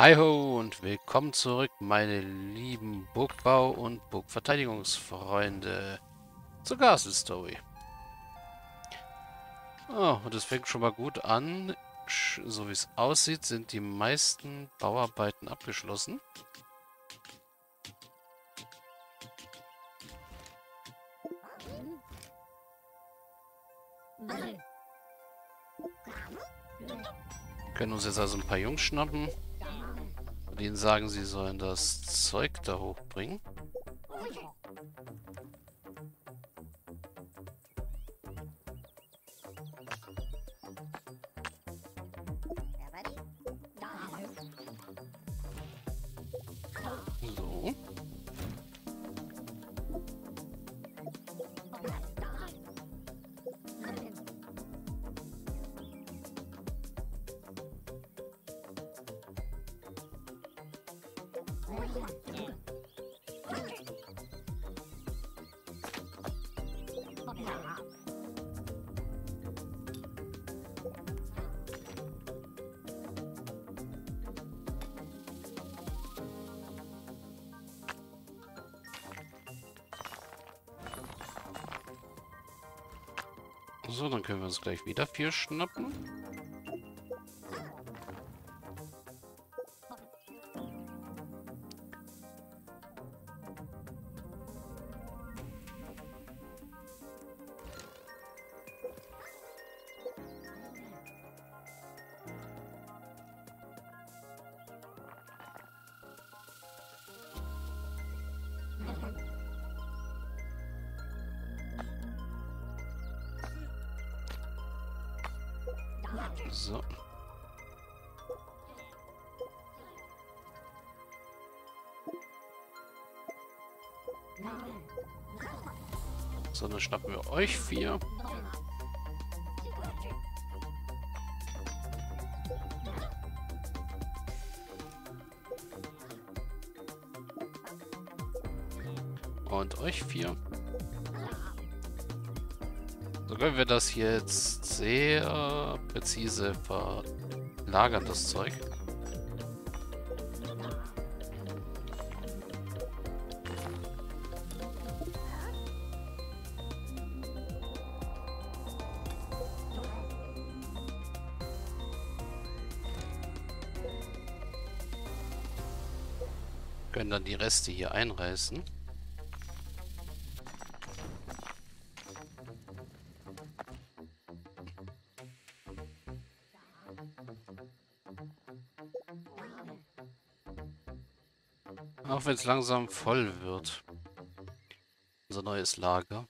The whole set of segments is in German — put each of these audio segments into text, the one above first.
Hi ho und willkommen zurück, meine lieben Burgbau- und Burgverteidigungsfreunde zur Castle Story. Oh, und es fängt schon mal gut an. So wie es aussieht, sind die meisten Bauarbeiten abgeschlossen. Wir können uns jetzt also ein paar Jungs schnappen denen sagen, sie sollen das Zeug da hochbringen. So, dann können wir uns gleich wieder vier schnappen. So. So, dann schnappen wir euch vier. Und euch vier. So können wir das jetzt sehr präzise verlagern, das Zeug. Können dann die Reste hier einreißen. Auch wenn es langsam voll wird. Unser neues Lager.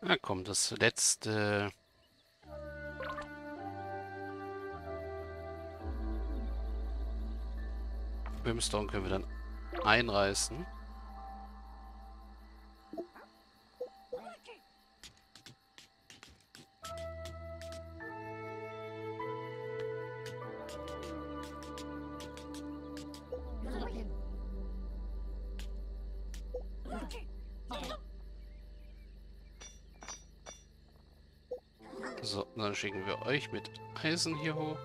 Na komm, das letzte... Brimstone können wir dann einreißen. So, dann schicken wir euch mit Eisen hier hoch.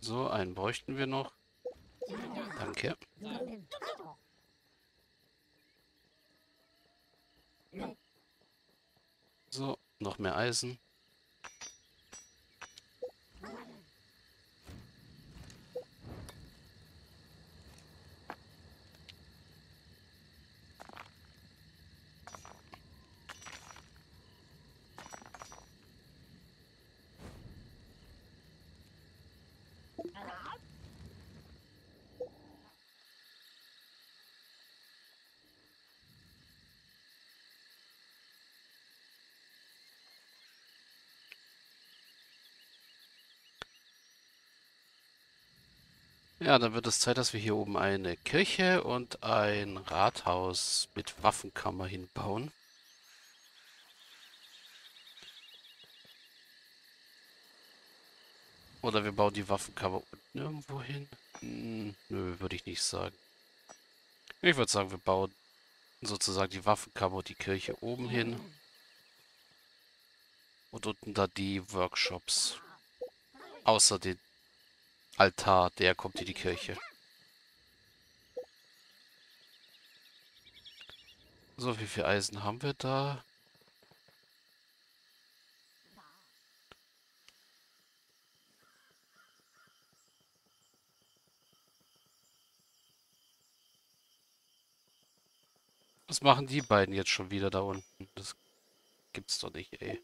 So, einen bräuchten wir noch. Danke. So, noch mehr Eisen. Ja, dann wird es Zeit, dass wir hier oben eine Kirche und ein Rathaus mit Waffenkammer hinbauen. Oder wir bauen die Waffenkammer unten irgendwo hin. Hm, nö, würde ich nicht sagen. Ich würde sagen, wir bauen sozusagen die Waffenkammer und die Kirche oben hin. Und unten da die Workshops. Außer den Altar, der kommt in die Kirche. So, wie viel Eisen haben wir da? Was machen die beiden jetzt schon wieder da unten? Das gibt's doch nicht, ey.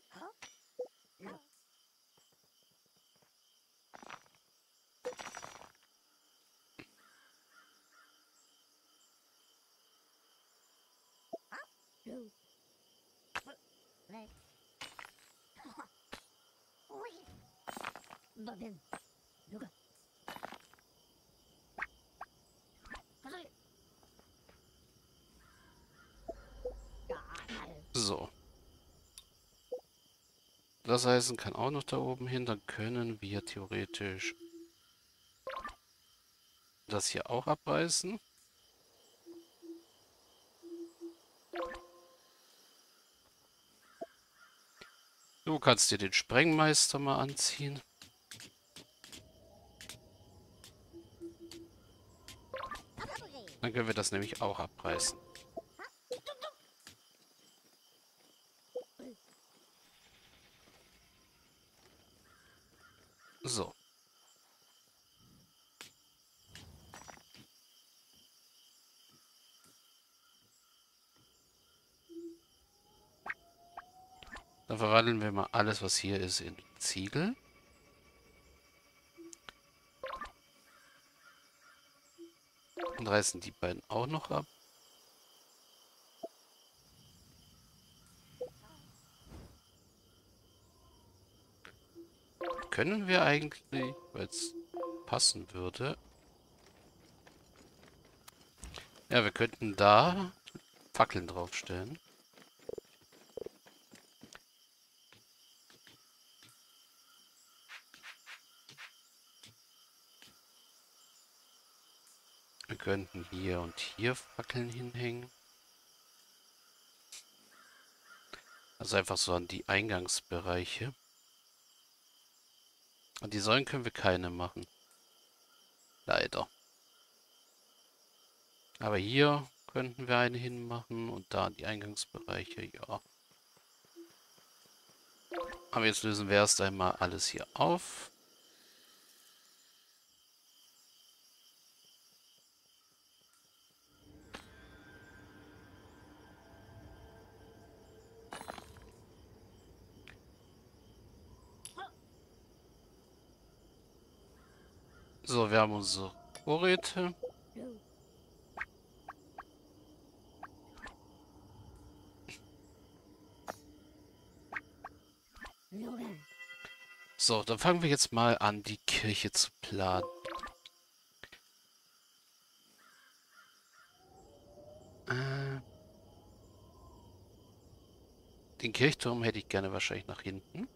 So. Das Eisen kann auch noch da oben hin. Dann können wir theoretisch das hier auch abreißen. Kannst dir den Sprengmeister mal anziehen. Dann können wir das nämlich auch abreißen. So. Dann verwandeln wir mal alles, was hier ist, in Ziegel. Und reißen die beiden auch noch ab. Können wir eigentlich, weil es passen würde... Ja, wir könnten da Fackeln draufstellen. Wir könnten hier und hier Fackeln hinhängen. Also einfach so an die Eingangsbereiche. An die Säulen können wir keine machen. Leider. Aber hier könnten wir eine hinmachen und da die Eingangsbereiche, ja. Aber jetzt lösen wir erst einmal alles hier auf. So, wir haben unsere Vorräte. So, dann fangen wir jetzt mal an, die Kirche zu planen. Äh, den Kirchturm hätte ich gerne wahrscheinlich nach hinten.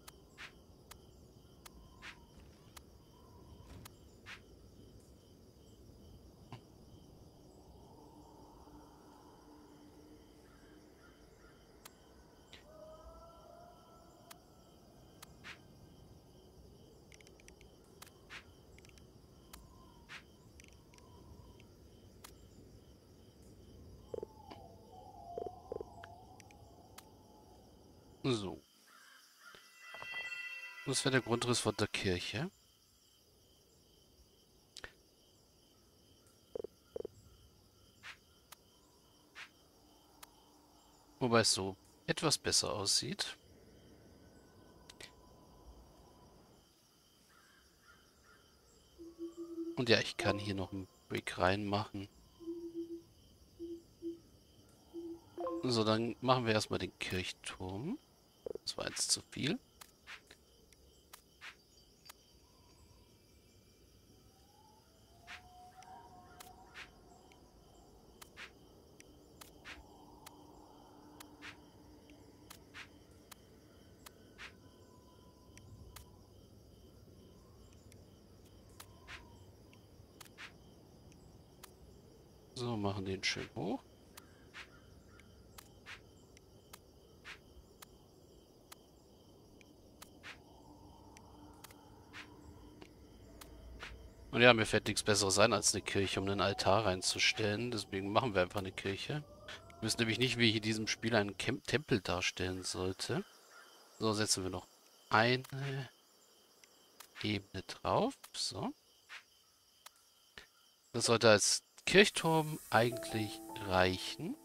So. Das wäre der Grundriss von der Kirche. Wobei es so etwas besser aussieht. Und ja, ich kann hier noch einen Brick reinmachen. So, dann machen wir erstmal den Kirchturm. Das war jetzt zu viel. So, machen den schön hoch. Und ja, mir fällt nichts Besseres ein, als eine Kirche, um einen Altar reinzustellen. Deswegen machen wir einfach eine Kirche. Wir wissen nämlich nicht, wie ich in diesem Spiel einen Camp Tempel darstellen sollte. So, setzen wir noch eine Ebene drauf. So. Das sollte als Kirchturm eigentlich reichen.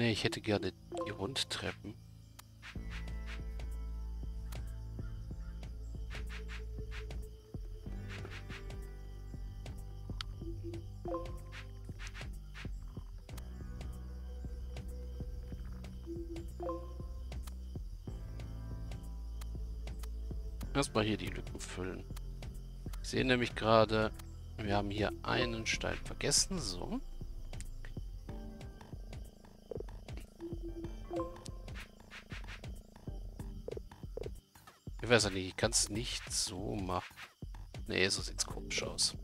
Nee, ich hätte gerne die Rundtreppen. Erstmal hier die Lücken füllen. Ich sehe nämlich gerade, wir haben hier einen Stein vergessen. So. Weiß ja nicht, ich kann es nicht so machen. Nee, so sieht's komisch aus.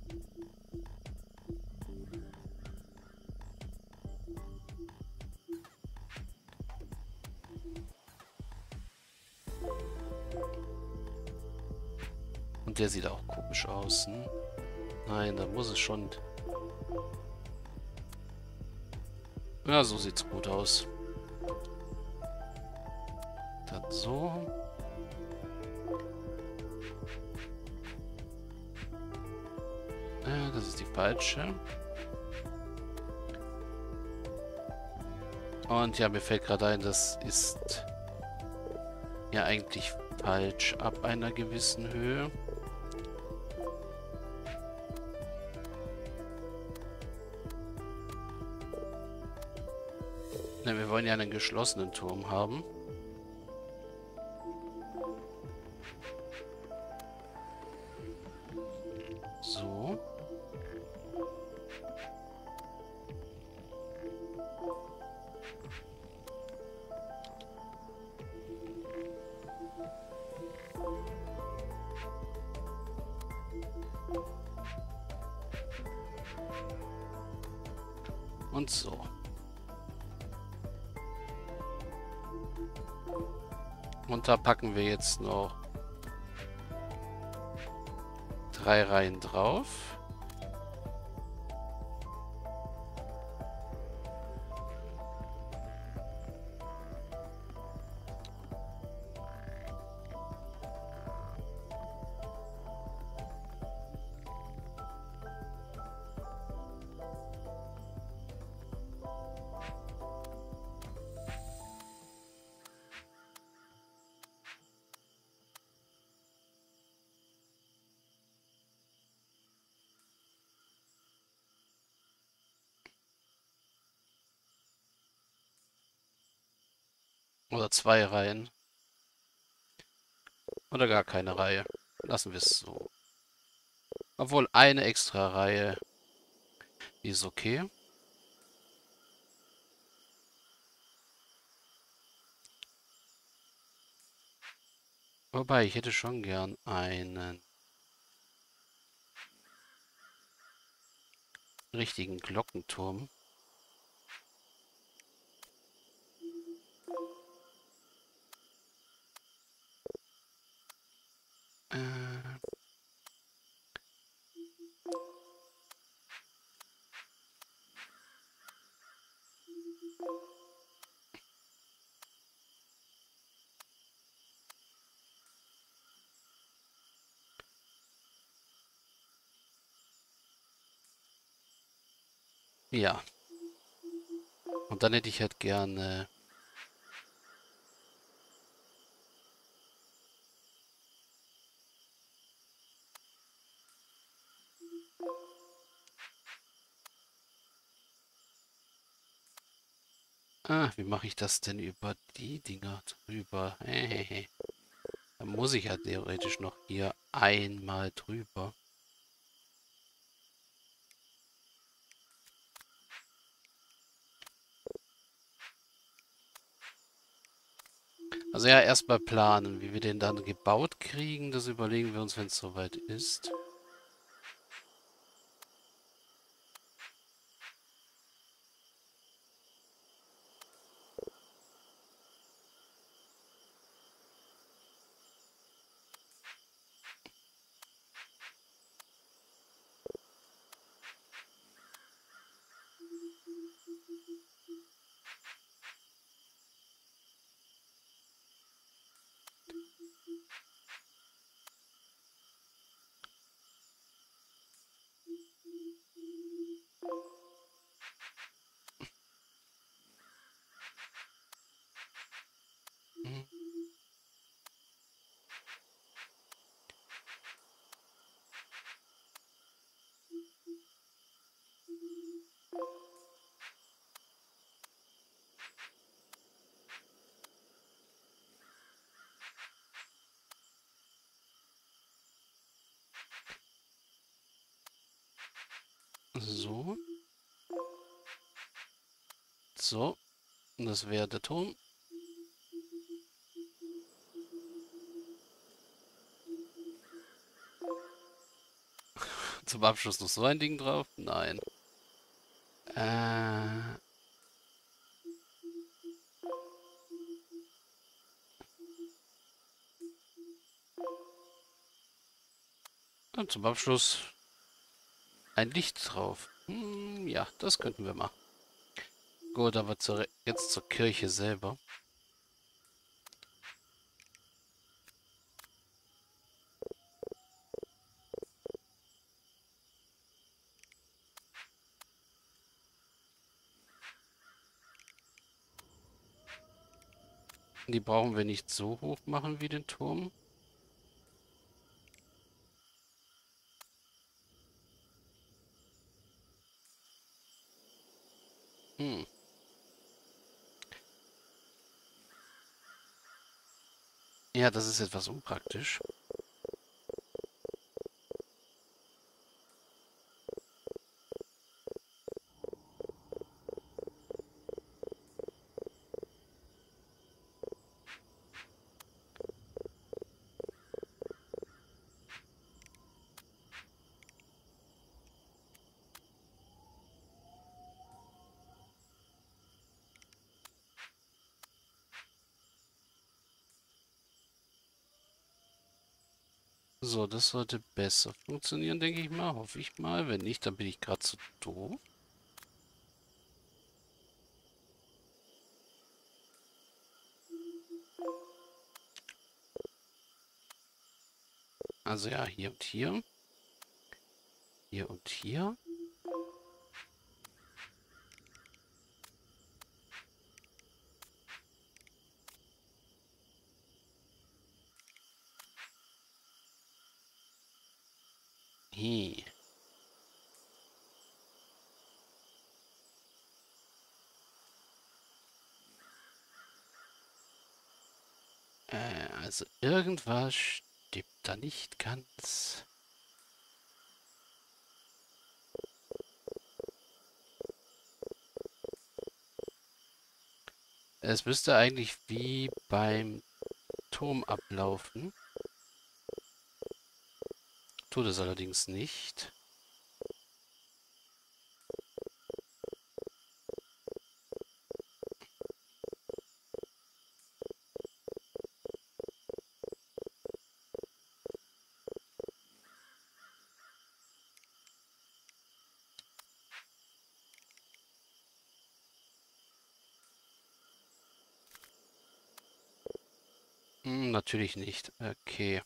Und der sieht auch komisch aus. Hm? Nein, da muss es schon... Ja, so sieht's gut aus. Dann so. Das ist die falsche. Und ja, mir fällt gerade ein, das ist ja eigentlich falsch ab einer gewissen Höhe. Ne, wir wollen ja einen geschlossenen Turm haben. Jetzt noch drei Reihen drauf. Oder zwei Reihen. Oder gar keine Reihe. Lassen wir es so. Obwohl eine extra Reihe ist okay. Wobei, ich hätte schon gern einen richtigen Glockenturm. Äh. Ja. Und dann hätte ich halt gerne Ah, wie mache ich das denn über die Dinger drüber? Hehehe. Da muss ich ja theoretisch noch hier einmal drüber. Also ja, erstmal planen. Wie wir den dann gebaut kriegen, das überlegen wir uns, wenn es soweit ist. So. So. Das wäre der Turm. Zum Abschluss noch so ein Ding drauf? Nein. Äh... Und zum Abschluss ein Licht drauf. Hm, ja, das könnten wir machen. Gut, aber zur, jetzt zur Kirche selber. Die brauchen wir nicht so hoch machen wie den Turm. Hm. Ja, das ist etwas unpraktisch. So, das sollte besser funktionieren, denke ich mal. Hoffe ich mal. Wenn nicht, dann bin ich gerade zu doof. Also ja, hier und hier. Hier und hier. He. Äh, also irgendwas stimmt da nicht ganz. Es müsste eigentlich wie beim Turm ablaufen. Tut es allerdings nicht. Hm, natürlich nicht. Okay.